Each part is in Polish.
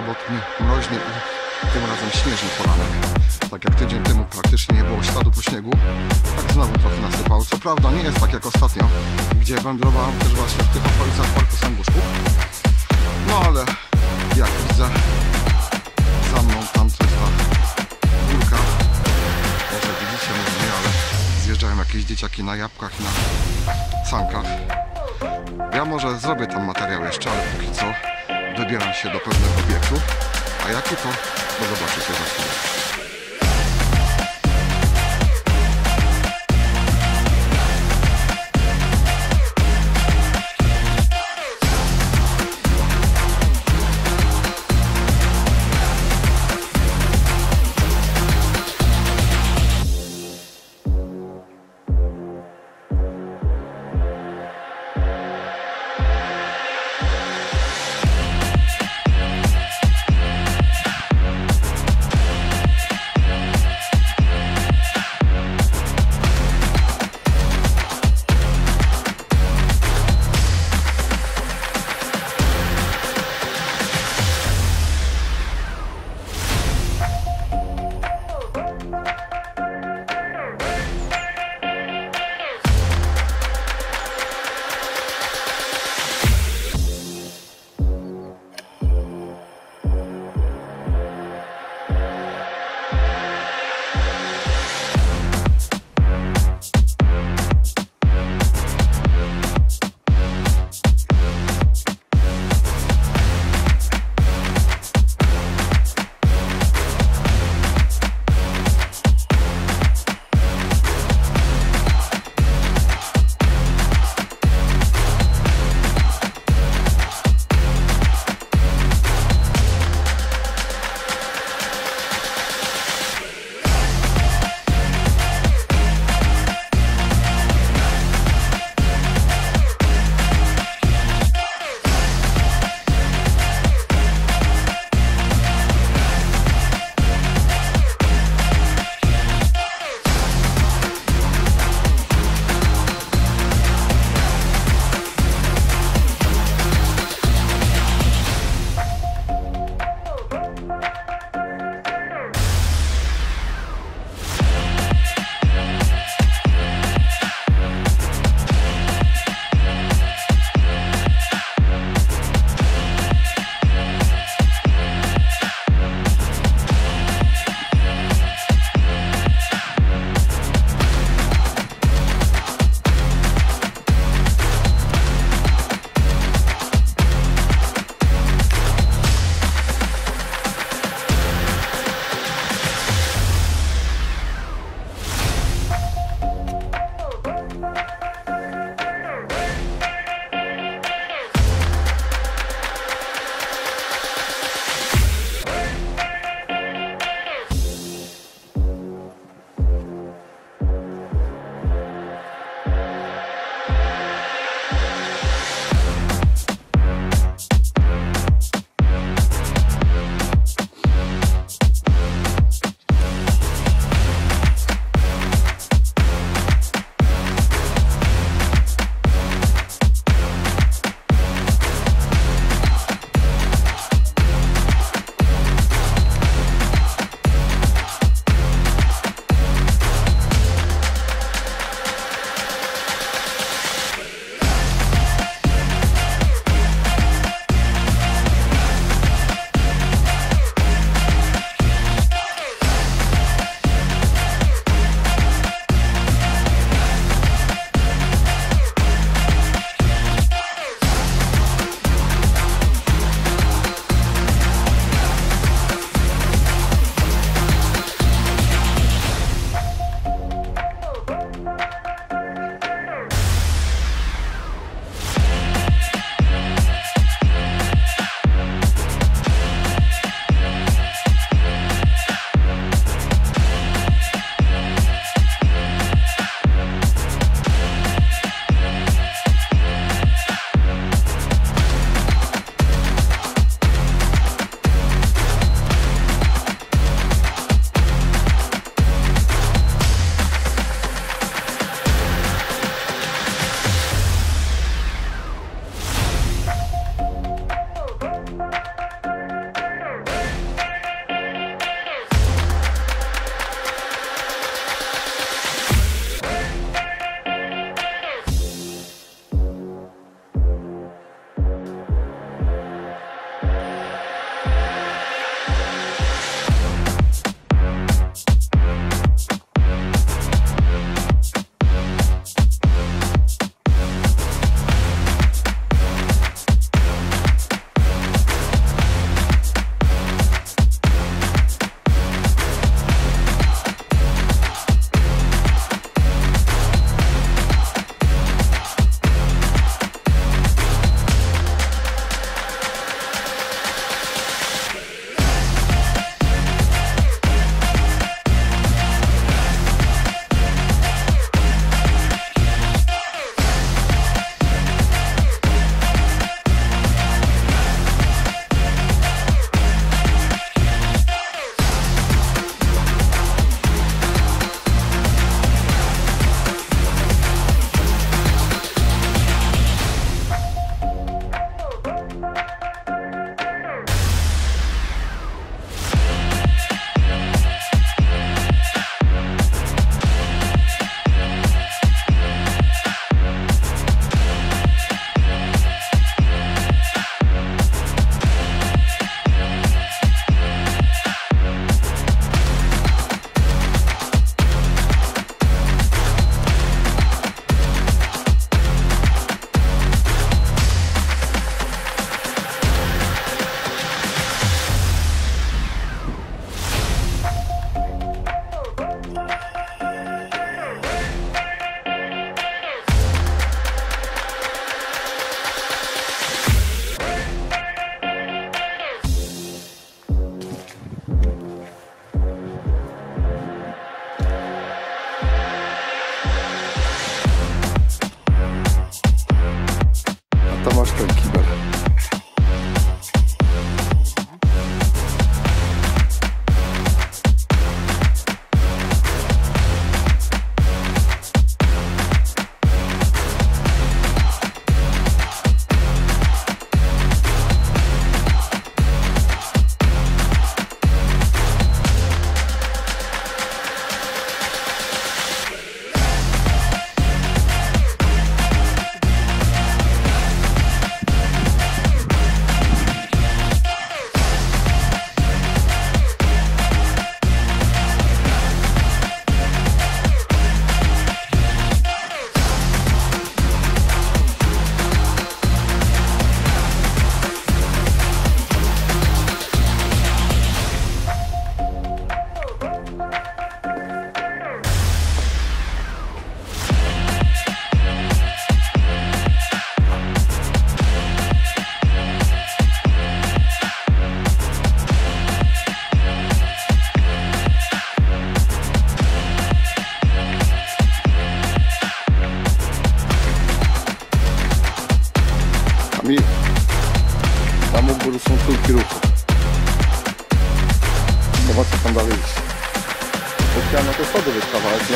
sobotni, mroźny i tym razem śnieżny poranek. Tak jak tydzień temu praktycznie nie było śladu po śniegu, tak znowu trochę nasypało. Co prawda nie jest tak jak ostatnio, gdzie wędrowałem też właśnie w tych okolicach Parku Sanguszków. No ale jak widzę, za mną tam coś ta górka. Może widzicie, może nie, ale zjeżdżają jakieś dzieciaki na jabłkach i na sankach. Ja może zrobię tam materiał jeszcze, ale póki co wybieram się do pewnego obiektu. A jaki to, to zobaczycie za chwilę.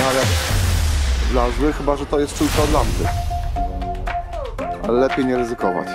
Ale jak wlazły, chyba że to jest czulka od lampy. Ale lepiej nie ryzykować.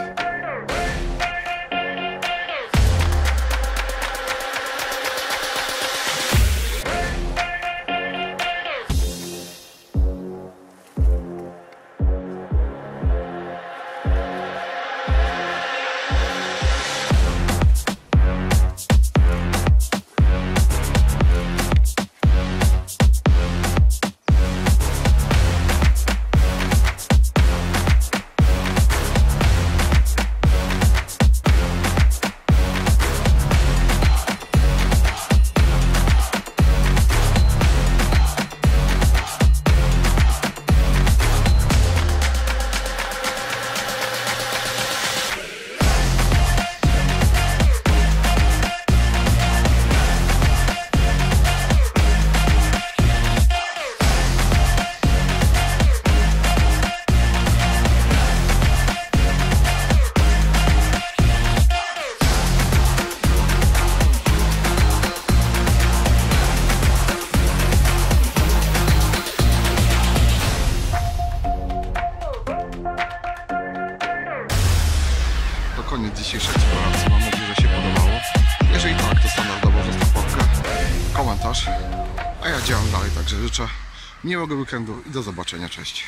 A ja działam dalej, także życzę miłego weekendu i do zobaczenia. Cześć.